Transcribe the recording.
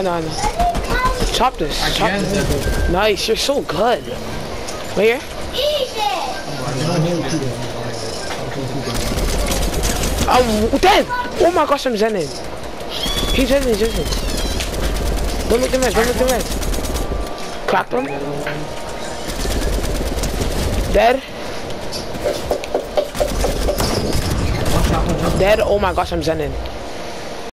I know, I know. Chop this. Chop this. Nice, you're so good. Right here? Oh, dead! Oh my gosh, I'm zenning. He's zenning, he's zenning. Don't make the mess, don't make the mess. Cracked him. Dead. Dead, oh my gosh, I'm zenning.